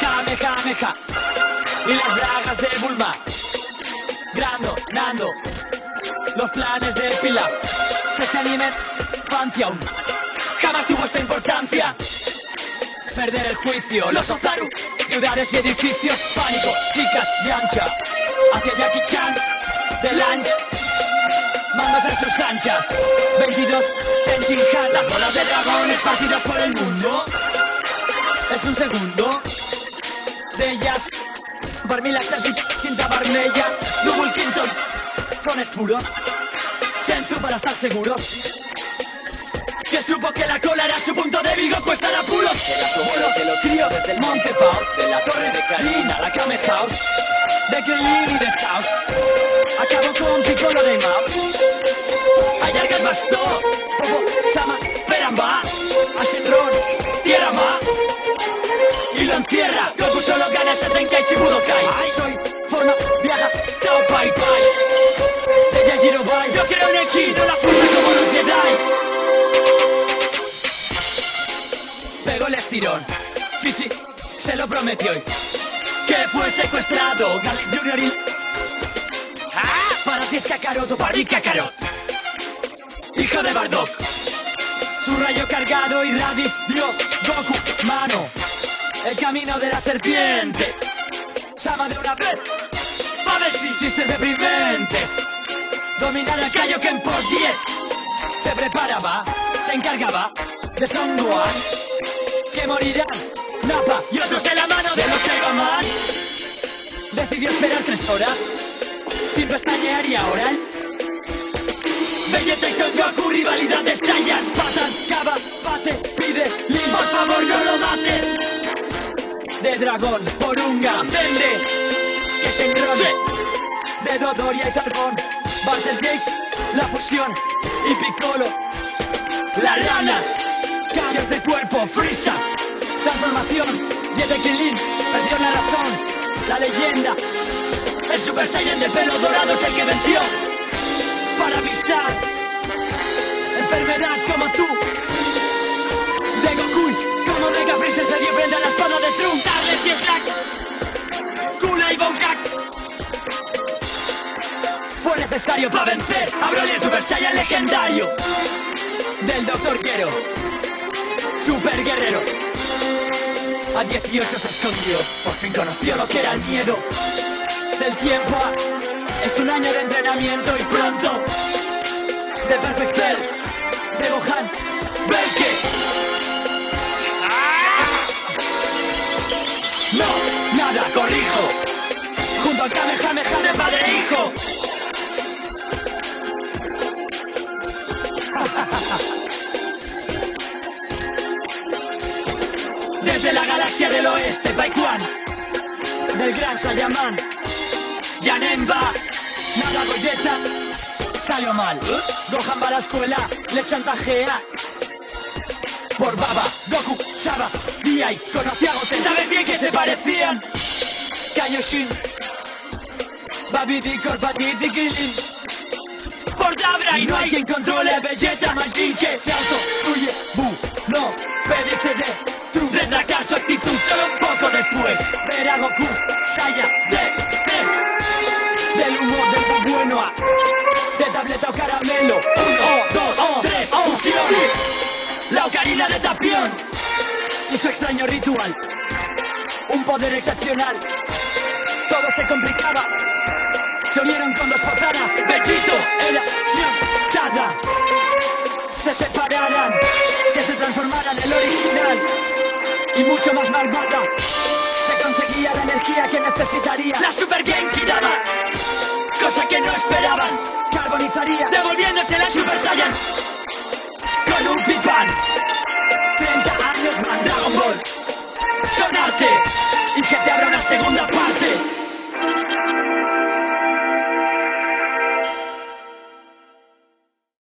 Kamehameha y las bragas de Bulma. Grando, Nando, los planes de Pila. Este anime, Pantheon. Jamás tuvo esta importancia. Perder el juicio, los Ozaru, ciudades y edificios, pánico, chicas y ancha. Hacia Jackie Chan, de lunch, mandas a sus anchas. 22, Tenshin Han, las bolas de dragones partidas por el mundo. Es un segundo de ellas. Por mí la clase cinta vermella, no Wilkinson, Frones puro. Senzu para estar seguro. Que supo que la cola era su punto de Vigo, cuesta el apuro. Lo crío desde el Monte Pau, de la torre de Karina, la Kame House, de Krillin y de Chaos. Se lo prometió. Que fue secuestrado, Garlic Junior y... ¡Ah! Para ti es Kakaroto, para mí Kakarot. Hijo de Bardock. Su rayo cargado y dio Goku, mano. El camino de la serpiente. Sama de una vez. Ver sin chistes deprimentes. Dominar a Kaioken por 10. Se preparaba, se encargaba de Son Gohan. Que morirán Napa y otros de la mano de los Saibaman. Decidió esperar tres horas. Sin pestañear y ahora. Vegeta y Son Goku, rivalidad de Saiyan. Patan, Kaba, Pate, pide, Lin, por favor no lo maten. De dragón, Porunga, vende, que se enrole. De Dodoria y Carbón, Battle Gaze, la fusión y Piccolo. La rana, cambios de cuerpo, Freeza, transformación, y de Krillin, perdió la razón, la leyenda. El Super Saiyan de pelo dorado es el que venció para avisar. Enfermedad como tú, de Goku, como Mega Freezer se dio frente a la espada de Trunks, Darles y Slack, Kula y Bojack. Fue necesario para vencer a Broly Super Saiyan legendario del Doctor Quiero, Super Guerrero. A 18 se escondió, por fin conoció lo que era el miedo del tiempo. Es un año de entrenamiento y pronto de perfección de Gohan. Belke. Del oeste, Baikuan, del gran Saiyaman, Yanemba, nada Goyeta, salió mal. Gohan va la escuela, le chantajea. Por Baba, Goku, Saba, Diai, conocí a Goten, sabes bien que se parecían. Kaioshin, Babidi, Corpatiti, Krillin. Por Dabra y no hay quien controle a Vegeta, Majin, que se autohuye, Bu, no, PDCD, tú retracar su actitud solo un poco después. Ver a Goku, Saya, de, de, del humor del bu- bueno a, de tableta o caramelo. Uno, dos, tres, fusión. La ocarina de Tapión y su extraño ritual. Un poder excepcional. Todo se complicaba. Se unieron con dos potaras. Bellito, era Tada. Se separaran. Que se Y mucho más malvada. Se conseguía la energía que necesitaría. La Super Genki daba. Cosa que no esperaban. Carbonizaría. Devolviéndose la Super Saiyan. Con un pipan. 30 años más Dragon Ball. Sonarte. Y que te abra una segunda parte.